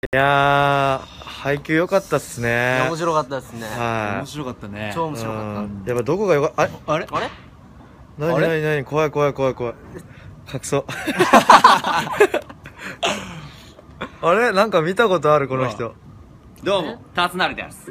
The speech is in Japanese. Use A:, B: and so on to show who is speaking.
A: いやー、配球良かったっす
B: ね。面。白かったですね。
A: は
C: 面白かったね。
B: 超。面白かった。
A: うん。やっぱどこがよかっあれ？
C: あれ？
B: あれ？
A: なになになに怖い怖い怖い怖い。隠そう。あれ？なんか見たことあるこの人。
C: どうもタツナルです。